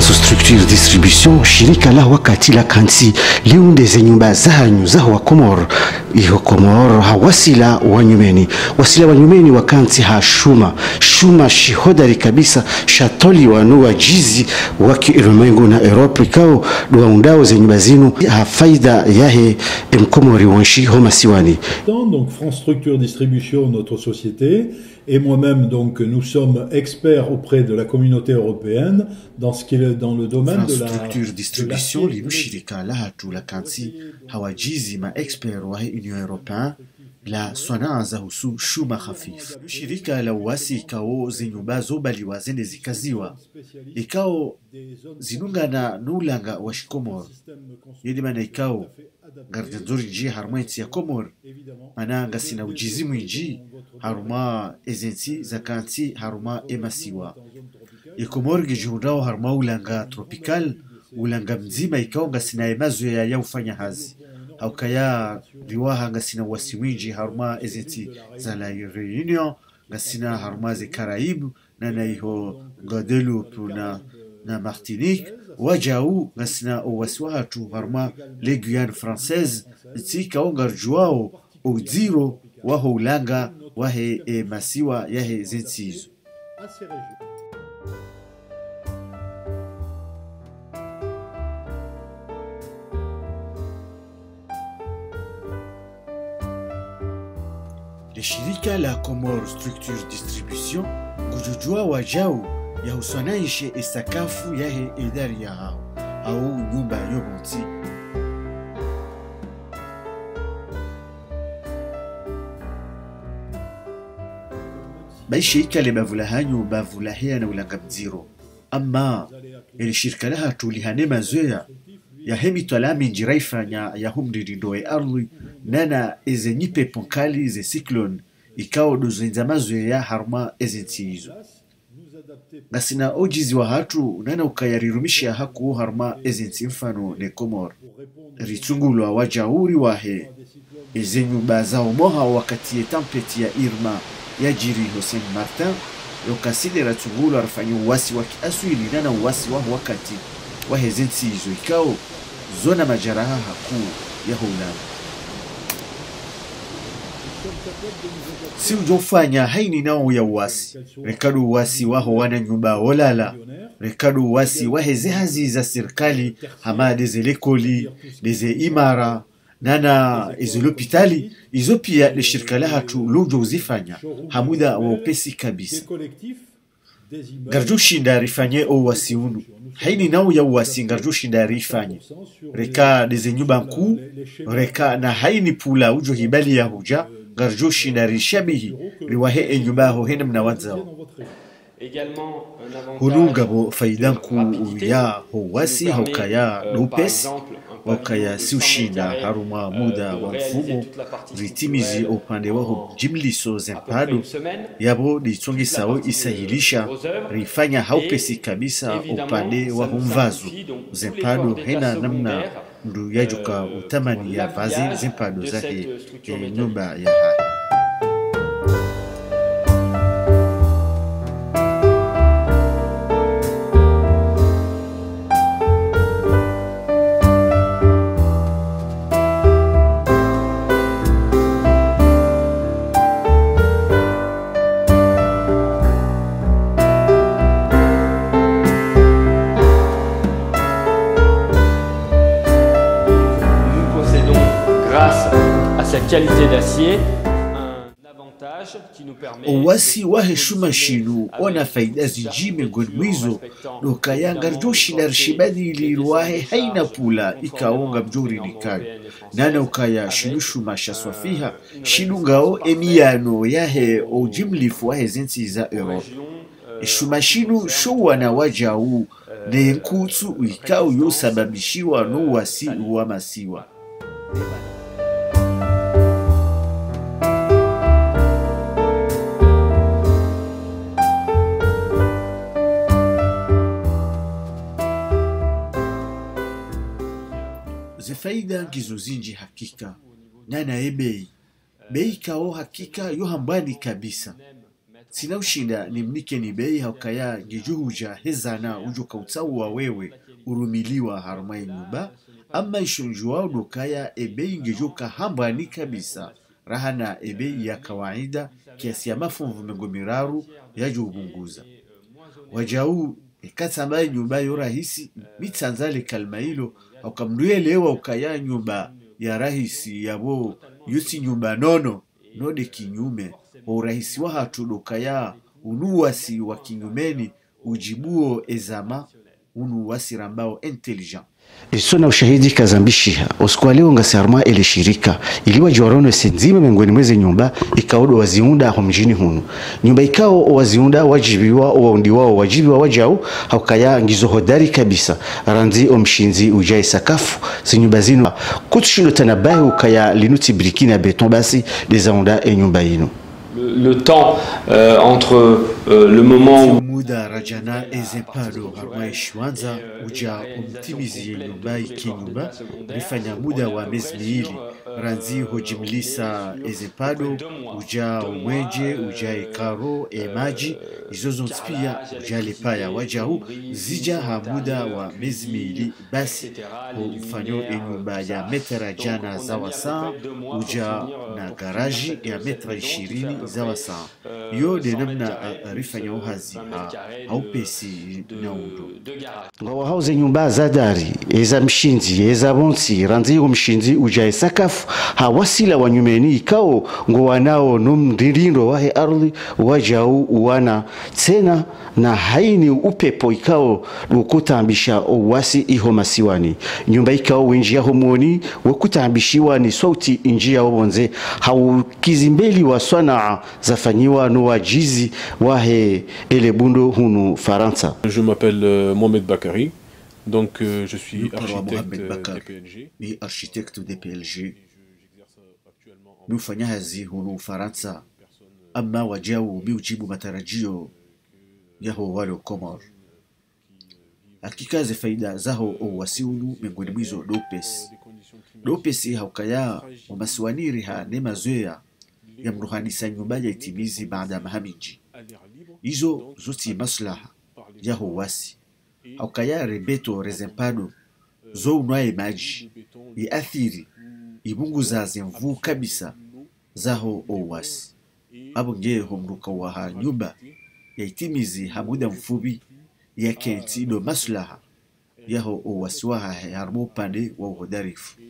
Structure Distribution, shirika la wakati la kansi liundeze nyumba zahanyu zaho wa Komoro iho Komoro hawasila wanyumeni wasila wanyumeni wakansi ha shuma. Shuma shihodari kabisa shatoli wanu wajizi waki ulimwengu na Europe kao duwaundao ze nyumba zinu ha faida yahe mkomori wanshi homa siwani. Donc France Structure Distribution, notre société, et moi-même, donc, nous sommes experts auprès de la communauté européenne dans ce qui est dans le domaine de la Structure Distribution la kansi hawajizi ma expert Union la sanaa za husu shuma hafif shirika la uwasi ikao zinyumba zobaliwa zende zikaziwa. Ikao zinungana nulanga wa shikomor. Yedi mana ikao garda nzuri nji haruma ensi ya komor. Mana ngasina ujizi mwinji haruma ezensi zakanti haruma emasiwa. Ikomor gijihundao haruma ulanga tropical ulanga mzima ikao ngasina emazoya ya ufanya hazi haukaya riwaha ngasina wasiwinji haruma ezeti za la reunion ngasina haruma ze karaibu na na iho guadeloupe na na martinique wajau ngasina owasi wahatu haruma le guyane française nti kao ngarjuao odziro waho ulanga wahe e masiwa yahe zensi le shirika la Comor Structure Distribution kujujua wajau yahuswanaishe esakafu yahe idari ya hao au nyumba yobonzi baishirika le bavula hanyu bavula hea na ulanga mziro ama ili shirika laha tulihane mazoea yahemi twalami njiraifanya yahumdirindoe ardhi nana ezenyipepo ponkali ze cyclone ikao mazwe ya haruma ezensi hizo ngasina ojizi wa hatu nana ukayarirumisha haku haruma ezensi mfano ne komor ritsungulwa wajauri wahe ezenyumba zao moha wakati ye tampeti ya irma yajiri hosen martin yokasile ratsungulwa rafanya uwasi wa kiaswili nana uwasi waho wakati wahezensi hizo ikao zona majaraha hakuu ya hulana si ujofanya haini nao ya uwasi rekadu uwasi waho wana nyumba olala. Rekadu uwasi waheze hazi za serikali hama deze lekoli deze imara nana izo lopitali izo pia le shirika la hatu lujo uzifanya hamuda wa upesi Des kabisa ngarjushinda rifanye uwasi unu. Haini nao ya uwasi garjo shinda rifanye reka deze nyumba nkuu reka na haini pula ujo hibali ya huja garjo na rishabihi riwahe enyumba aho hene mnawadzao dans votre région. Également, un avantage hulungabo faida de ya howasi haukaya euh, waukaya si 100 ushinda mètres haruma carrés, muda euh, wa mfumo toute ritimizi upande waho jimliso semaine. yabo partie de- isahilisha rifanya haupesi kabisa upande waho les zempado hena namna ndu yajuka uthamani utamani ya vazi zimpado métallique. nyumba ya hai qualité d'acier, Uwasi wa heshima shinu ona faida ziji miongoni mwizo lokayanga rjoshinda rishibadili rwahe haina pula ikaonga mjuri nikari nana ukaya shinushuma shaswafiha shinungao emiyano yahe ojimlifu wahe zensi za europe eshumashinu showana wajau nenkutsu ikao yosababishiwa nuwasi uwamasiwa zefaida ngizo zinji hakika. Nanaye bei bei kao hakika yohambani kabisa. Sina ushinda nimnikeni bei haukaya ngejuhuja hezana ujo kautsawa wewe urumiliwa harumai nyumba ama ishonjuao dokaya ebei ngejuka hambani kabisa. Rahana ebei ya kawaida kiasi ya mafumvu mengo miraru yajuubunguza wajau ekatsambaye nyumba yo rahisi mitsanzale kalma hilo aukamnduelewa ukaya nyumba ya rahisi yabo yusi nyumba nono node kinyume. Wa urahisi wa hatu dokaya unuwasi wa kinyumeni ujibuo ezama unuwasi rambao intelligent iso na ushahidi kazambishiha leo ngasarma ele shirika iliwa jorono senzima mengoni mweze nyumba ikaodo waziunda ho mjini hunu. Nyumba ikao waziunda wajibiwa waundi wao wajibiwa wajau haukaya ngizo hodari kabisa. Ranzi omshinzi ujai sakafu zinu. Kutshido kutushindo tanabahi ukaya linuti brikina beton basi dezaunda e nyumba yinu Le, temps euh, entre euh, le moment où muda rajana ezempado harma ishwanza uja umtimizie nyumba ikinyumba lifanya muda wa miezi miwili. Ranzi hojimlisa ezempado uja umwenje uja ikaro emaji izo zonse pia uja wajahu zija ha muda wa miezi miwili. Basi humfanyo inyumba ya metra jana za wasaa uja na garaji ya metra ishirini zawa saa yo de namna rifanya uhazi ha, haupesi na undo ngawa hauze nyumba za dari eza mshinzi eza bonsi ranzi yo mshinzi ujae sakafu hawasila wanyumeni ikao ngo wanao numndirindo wahe ardhi wajau uwana tena na haini upepo ikao lukutambisha owasi iho masiwani. Nyumba ikao winjia homoni wekutambishiwa ni sauti injia wobonze haukizimbeli wa swana zafanyiwa no wajizi wahe elebundo hunu faransa. Je m'appelle euh, Mohamed Bakari, donc euh, je suis Nuparwa architecte Mohamed euh, Bakar DPLG. ni architecte de PLG J'exerce actuellement en miufanya hazi hunu Ufaransa ama wajau miujibu matarajio yaho wale Komor. Hakika ze faida zaho owasiunu miongoni mwizo dopes dopes haukaya wamasiwaniri ha ne yamruhanisa nyumba ya itimizi baada ya mahamiji. Izo zoti maslaha yaho wasi haukaya rebeto rezempado zo unwaye maji iathiri ibunguza zemvu kabisa zaho owasi abo ngeye homruka waha nyumba ya itimizi hamuda mfubi ya kenti do maslaha yaho owasi waha harimo upande wa uhodarifu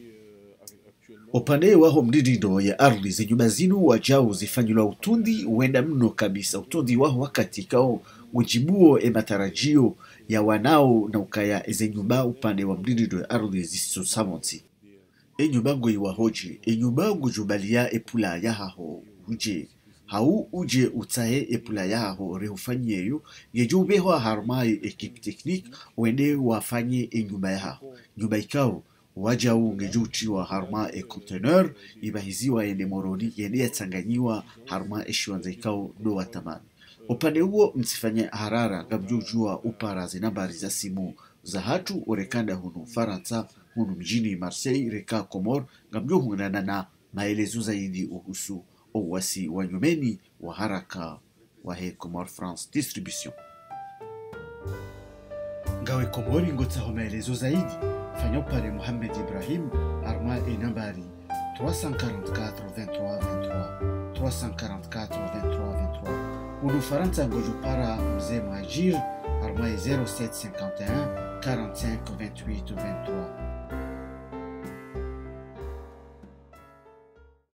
upande waho mdidido ya ardhi za nyumba zinu wajao zifanyilwa utundi uenda mno kabisa. Utundi waho wakati kao ujibuo e matarajio ya wanao na ukaya eze nyumba upande wa mdidido ya ardhi zisizosamonsi enyumbango iwahoje enyumbango jubalia epula ya haho uje. Hau uje utahe epula yahaho rehufanyeyo yejo ubeho harmaye ekip teknik wende wafanye enyumba yahaho nyumba ikao wajau ngejuchiwa harma e conteneur ibahiziwa ende moroni yende yatsanganyiwa harma eshiwanza ikao do watamani upande huo msifanye harara ngamjujua upara nambari za simu. Za hatu urekanda hunu faransa hunu mjini marseille reka komor ngamjohunana na maelezo zaidi uhusu uwasi wa nyumeni wa haraka wa he comor france distribution. Ngawe komori ngotsaho maelezo zaidi pale Mohamed Ibrahim arma e nambari 344 23 23 344 23 23 unu Faransa ngoju para mzee Mwajir arma e 0751 45 28 23